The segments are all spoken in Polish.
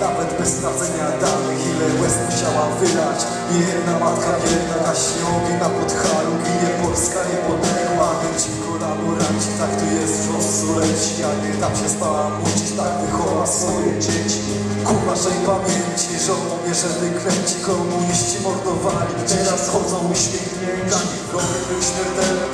nawet bez sprawdzenia danych. Ile łez musiała wylać Nie jedna matka biedna gaśnie ogień na podchalu Ginie. Polska niepodległa Ci kolaboranci, tak to jest w obsoleci A nie tam się spała młodzić, tak wychowa swoje dzieci. Ku waszej pamięci żołnierze wyklęci. Komuniści mordowali, teraz chodzą uśmiechnięci Dla nich wrogiem był śmiertelnym,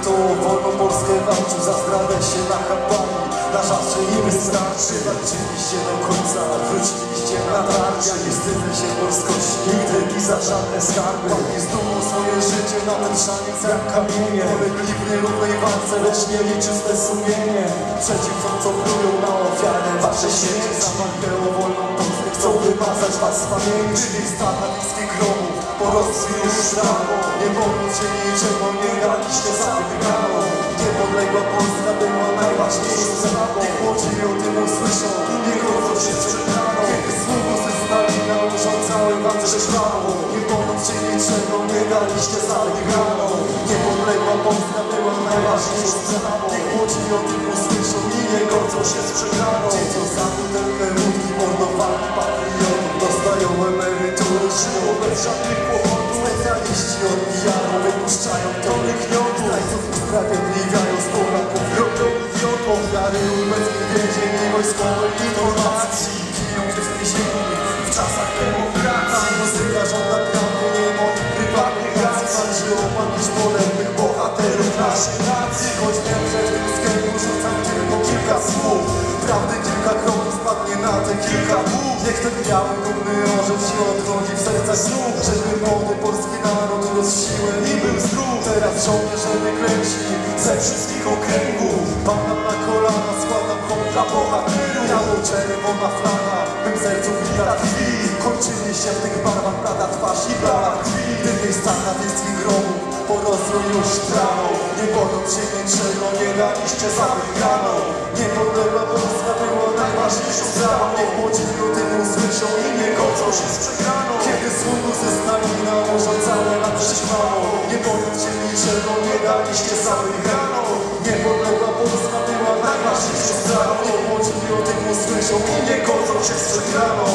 że im wystarczy Walczyliście do końca, wróciliście na tarczy Nie wstydzę się polskości, nigdy i za żadne skarby. Panie z dumą swoje życie na ten szaniec jak kamienie Polegli w nierównej walce, lecz mieli czyste sumienie. Przeciw tym, co plują na ofiarę. Wasze śmierci za walkę o wolną Polskę Chcą wymazać was z pamięci. Tych stanowiskich gromów porosły już rano. Nie pomóc się niczego, nie daliście za wygraną Niepodległa Polska była najważniejszą sprawą Niech młodzi o tym usłyszą, nie godzą się przegraną Kiedy sługusy Stalina urządzały wam rzeźbawą Nie pomóc się niczego, nie daliście za wygraną Niepodległa Polska była najważniejszą sprawą Niech młodzi o tym usłyszą i nie godzą się z przegraną Ci co za butelkę wódki mordowali patriotów Dostają emerytury, żyją bez żadnych kłopotów. Specjaliści odbijają, wypuszczają usprawiedliwiają z Polaków robią idiotów Ofiary umeckich więzień i wojskowej informacji Giną w ziemi w czasach demokracji. Muzyka żąda prawdy, nie moich prywatnych racji Walczy o pamięć poległych bohaterów naszej nacji Choć wiem, że w tym sklepie rzucam tylko kilka słów. Prawdy kilka kroków spadnie na te kilka mów Niech ten biały, dumny orzeł się odrodzi w sercach znów Żeby młody polski naród rósł siłę i był zdrów. Teraz żołnierze wyklęci ze wszystkich krwi Kończyli się w tych barwach blada twarz i blada krwi Gdy miejsca wiejskich gromów porosły już trawą Nie bojąc się niczego, nie daliście za wygraną. Niepodległa Polska była najważniejszą sprawą. Niech młodzi o tym usłyszą i nie godzą się z przegraną. Kiedy sługu ze Stalina urządzane na prześmawą Nie bojąc się niczego, nie daliście za wygraną. Niepodległa Polska była najważniejszą sprawą. Niech młodzi o tym usłyszą i nie godzą się z przegraną